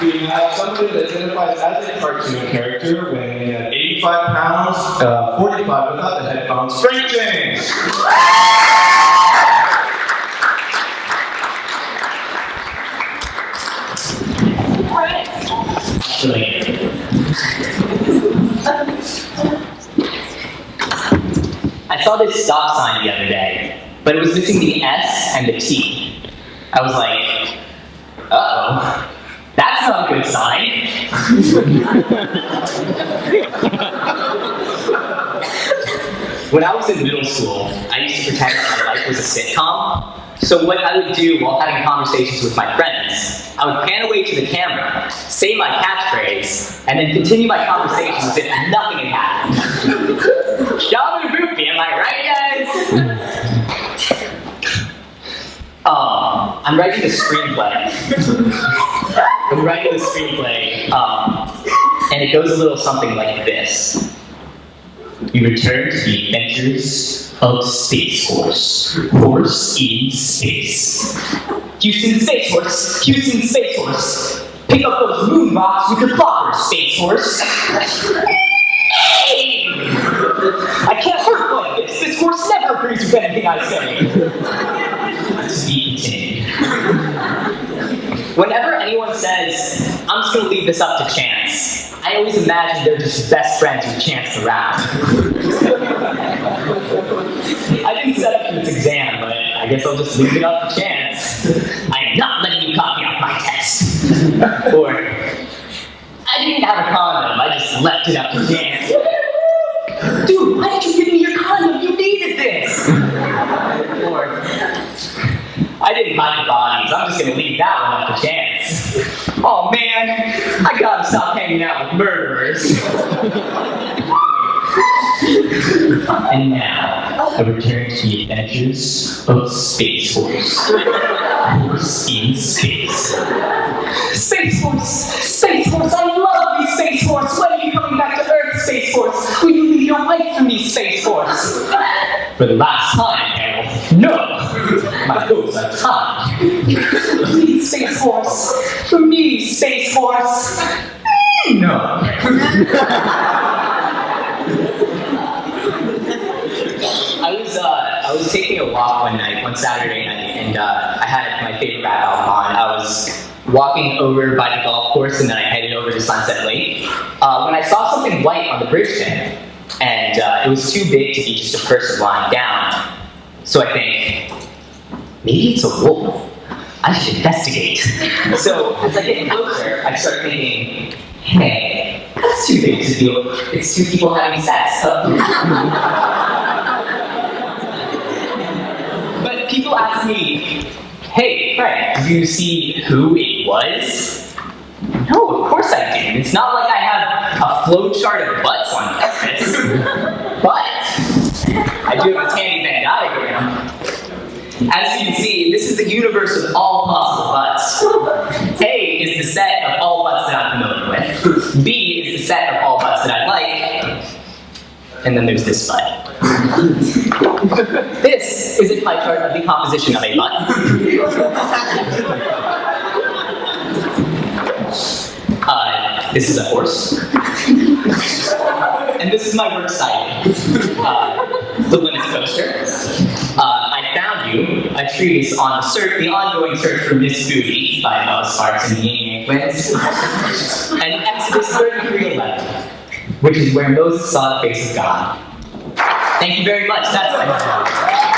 we have somebody that identifies as a cartoon character weighing at 85 pounds, uh, 45 without the headphones, Frank James! I saw this stop sign the other day, but it was missing the S and the T. I was like, uh-oh, that's not a good sign. when I was in middle school, I used to pretend that my life was a sitcom. So what I would do while having conversations with my friends, I would pan away to the camera, say my catchphrase, and then continue my conversation as if nothing had happened. Y'all are goofy, am I right, guys? Um, I'm writing a screenplay. I'm writing a screenplay, um, and it goes a little something like this. You return to the adventures of Space Force. Force in space. Houston Space Force. Houston Space Force. Pick up those moon rocks with your ploppers, Space Force. I can't hurt like this. This horse never agrees with anything I say. Whenever anyone says, I'm just gonna leave this up to chance, I always imagine they're just best friends who chance around. I didn't set up for this exam, but I guess I'll just leave it up to chance. I am not letting you copy off my test. or, I didn't have a condom, I just left it up to chance. Dude, why did you give me your condom? You needed this! or, I didn't the bodies. I'm just gonna leave that one up to chance. Oh man, hanging out with murderers. and now, I return to the adventures of Space Force. Force in space. Space Force! Space Force! I love you, Space Force! When are you coming back to Earth, Space Force? Will you leave your wife for me, Space Force? For the last time, Errol. No! My hopes are tied. Please, Space Force. For me, Space No. I was uh, I was taking a walk one night, one Saturday night, and uh, I had my favorite rap album on. I was walking over by the golf course, and then I headed over to Sunset Lake. Uh, when I saw something white on the bridge there, and uh, it was too big to be just a person lying down. So I think, maybe it's a wolf. I should investigate. So as I get closer, I start thinking, hey, that's too big to do. It's two people having sex. but people ask me, hey, Frank, do you see who it was? No, of course I didn't. It's not like I have a flow chart of butts on purpose. but I do have this handy Venn diagram. As you can see, this is the universe of all possible butts. A is the set of all butts that I'm familiar with. B is the set of all butts that I like. And then there's this butt. this is a pie chart of the composition of a butt. Uh, this is a horse. and this is my works cited. Uh, the Linus coaster. Treatise on the, search, the ongoing search for Miss Booty by Noah Sparks and Yang Twins. and Exodus 33:11, which is where Moses saw the face of God. Thank you very much. That's my